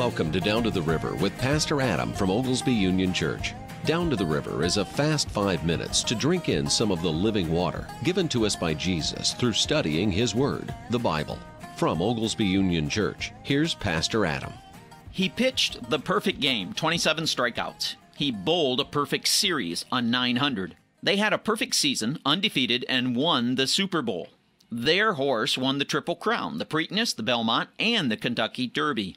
Welcome to Down to the River with Pastor Adam from Oglesby Union Church. Down to the River is a fast five minutes to drink in some of the living water given to us by Jesus through studying His Word, the Bible. From Oglesby Union Church, here's Pastor Adam. He pitched the perfect game, 27 strikeouts. He bowled a perfect series on 900. They had a perfect season, undefeated, and won the Super Bowl. Their horse won the Triple Crown, the Preakness, the Belmont, and the Kentucky Derby.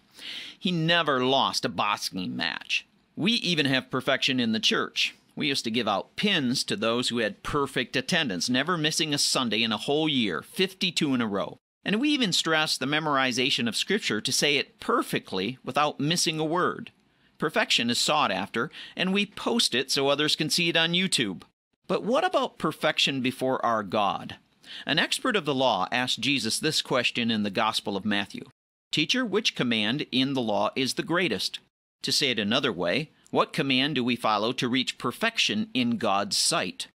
He never lost a boxing match. We even have perfection in the church. We used to give out pins to those who had perfect attendance, never missing a Sunday in a whole year, 52 in a row. And we even stress the memorization of Scripture to say it perfectly without missing a word. Perfection is sought after, and we post it so others can see it on YouTube. But what about perfection before our God? An expert of the law asked Jesus this question in the Gospel of Matthew Teacher, which command in the law is the greatest? To say it another way, what command do we follow to reach perfection in God's sight?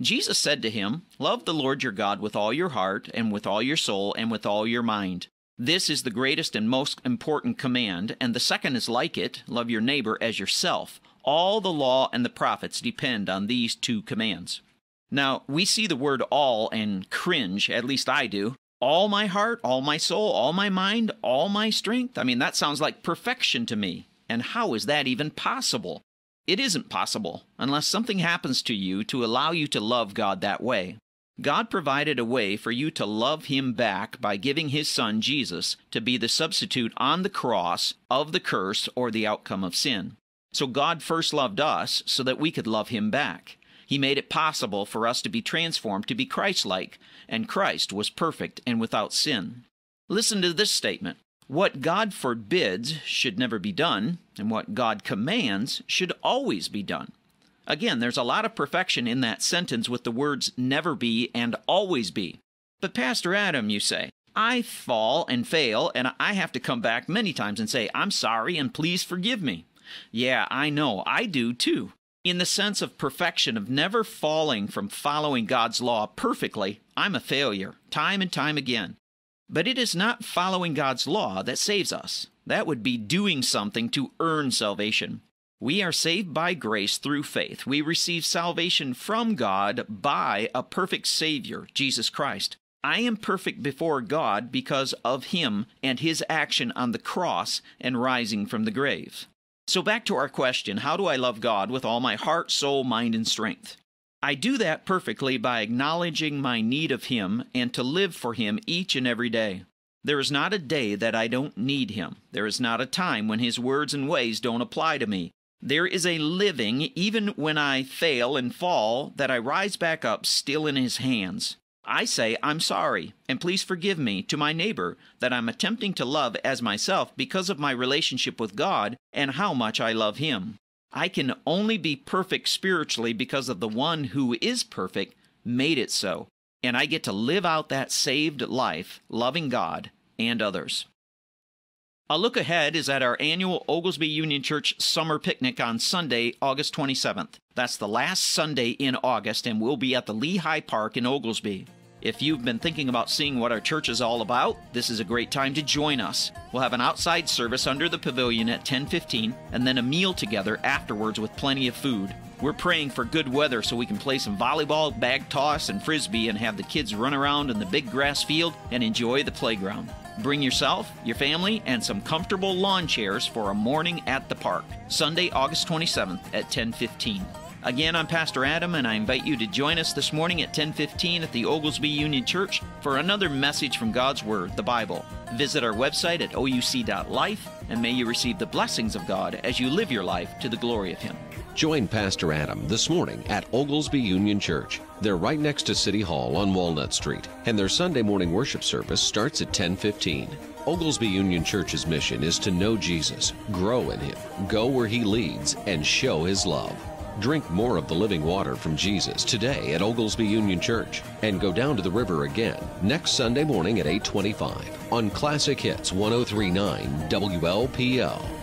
Jesus said to him, Love the Lord your God with all your heart, and with all your soul, and with all your mind. This is the greatest and most important command, and the second is like it love your neighbor as yourself. All the law and the prophets depend on these two commands. Now, we see the word all and cringe, at least I do. All my heart, all my soul, all my mind, all my strength. I mean, that sounds like perfection to me. And how is that even possible? It isn't possible unless something happens to you to allow you to love God that way. God provided a way for you to love Him back by giving His Son Jesus to be the substitute on the cross of the curse or the outcome of sin. So God first loved us so that we could love Him back. He made it possible for us to be transformed to be Christ like, and Christ was perfect and without sin. Listen to this statement what God forbids should never be done, and what God commands should always be done. Again, there's a lot of perfection in that sentence with the words never be and always be. But, Pastor Adam, you say, I fall and fail, and I have to come back many times and say, I'm sorry and please forgive me. Yeah, I know, I do too. In the sense of perfection, of never falling from following God's law perfectly, I'm a failure, time and time again. But it is not following God's law that saves us. That would be doing something to earn salvation. We are saved by grace through faith. We receive salvation from God by a perfect Savior, Jesus Christ. I am perfect before God because of Him and His action on the cross and rising from the grave. So, back to our question how do I love God with all my heart, soul, mind, and strength? I do that perfectly by acknowledging my need of Him and to live for Him each and every day. There is not a day that I don't need Him. There is not a time when His words and ways don't apply to me. There is a living, even when I fail and fall, that I rise back up still in His hands. I say, I'm sorry, and please forgive me to my neighbor that I'm attempting to love as myself because of my relationship with God and how much I love Him. I can only be perfect spiritually because of the one who is perfect made it so. And I get to live out that saved life, loving God and others. A look ahead is at our annual Oglesby Union Church summer picnic on Sunday, August 27th. That's the last Sunday in August, and we'll be at the Lehigh Park in Oglesby. If you've been thinking about seeing what our church is all about, this is a great time to join us. We'll have an outside service under the pavilion at 10:15 and then a meal together afterwards with plenty of food. We're praying for good weather so we can play some volleyball, bag toss, and frisbee and have the kids run around in the big grass field and enjoy the playground. Bring yourself, your family, and some comfortable lawn chairs for a morning at the park. Sunday, August 27th at 10:15. Again, I'm Pastor Adam, and I invite you to join us this morning at 1015 at the Oglesby Union Church for another message from God's Word, the Bible. Visit our website at ouc.life, and may you receive the blessings of God as you live your life to the glory of Him. Join Pastor Adam this morning at Oglesby Union Church. They're right next to City Hall on Walnut Street, and their Sunday morning worship service starts at 1015. Oglesby Union Church's mission is to know Jesus, grow in Him, go where He leads, and show His love. Drink more of the living water from Jesus today at Oglesby Union Church and go down to the river again next Sunday morning at 825 on Classic Hits 1039 WLPL.